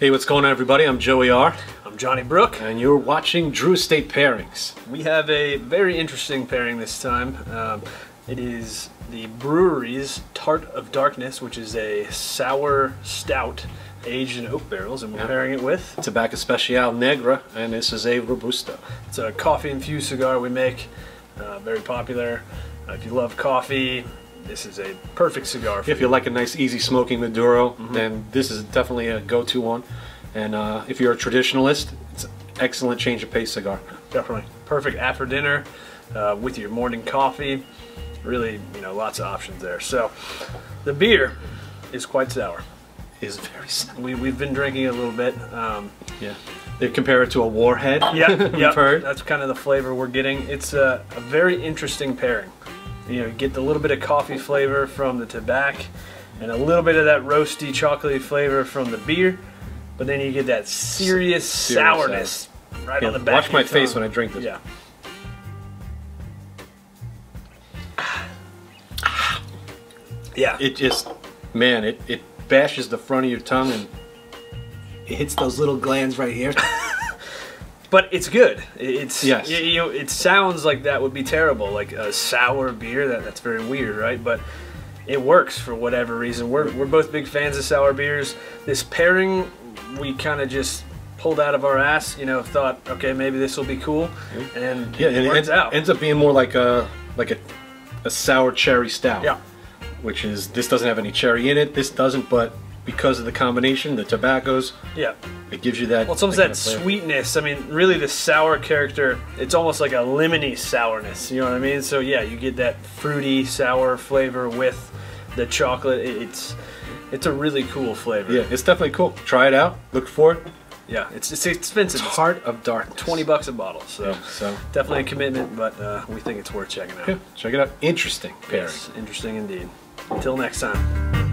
Hey, what's going on, everybody? I'm Joey R. I'm Johnny Brook. And you're watching Drew Estate Pairings. We have a very interesting pairing this time. Um, it is the Bruery's Tart of Darkness, which is a sour stout aged in oak barrels, and we're Yeah. pairing it with. Tabak Especial Negra, and this is a Robusto. It's a coffee infused cigar we make, uh, very popular. Uh, if you love coffee, this is a perfect cigar If you like a nice, easy smoking Maduro, then this is definitely a go-to one. And uh, if you're a traditionalist, it's an excellent change of pace cigar. Definitely. Perfect after dinner uh, with your morning coffee. Really, you know, lots of options there. So, the beer is quite sour. Is very sour. We, we've been drinking it a little bit. Um, Yeah. They compare it to a warhead. yeah, yeah. heard. That's kind of the flavor we're getting. It's a, a very interesting pairing. You know, get the little bit of coffee flavor from the tobacco and a little bit of that roasty, chocolatey flavor from the beer, but then you get that serious, Serious sourness right Yeah, on the back. watch my face tongue. when I drink this. Yeah. Yeah. It just, man, it, it bashes the front of your tongue and it hits those little glands right here. But it's good. It- It's Yes. You, you it sounds like that would be terrible, like a sour beer. That that's very weird, right? But it works for whatever reason. We're we're both big fans of sour beers. This pairing, we kind of just pulled out of our ass. You know, thought, okay, maybe this will be cool, and Yeah, it and it ends, out. ends up being more like a like a, a sour cherry stout. yeah, Which is this doesn't have any cherry in it. This doesn't, but because of the combination, the tobaccos, yeah. it gives you that. Well, it's almost kind that of sweetness. I mean, really, the sour character. It's almost like a lemony sourness. You know what I mean? So yeah, you get that fruity sour flavor with the chocolate. It's it's a really cool flavor. Yeah, it's definitely cool. Try it out. Look for it. Yeah, it's it's expensive. It's Tart of Darkness. twenty bucks a bottle, so Yeah, so definitely a commitment, but uh, we think it's worth checking out. yeah, check it out. Interesting pairing. Yes, interesting indeed. Until next time.